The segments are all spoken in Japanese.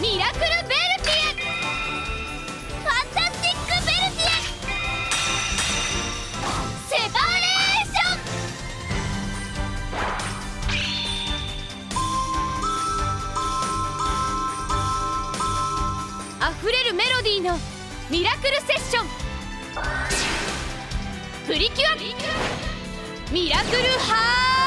ミラクルベルティエファンタスティックベルティエセパレーション。あふれるメロディーのミラクルセッション。プリキュア。ミラクルハー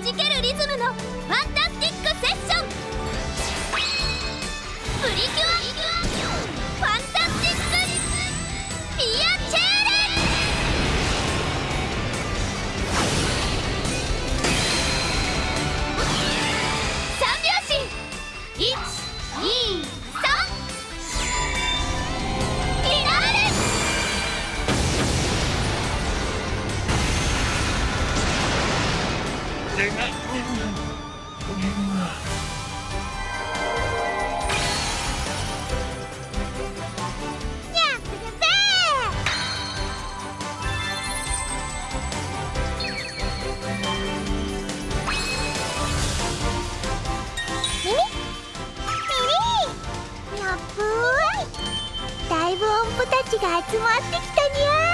弾けるリズムの Fantastic Session プリキュア Fantastic Piacere拍子1 2いだいぶ音符たちが集まってきたにゃ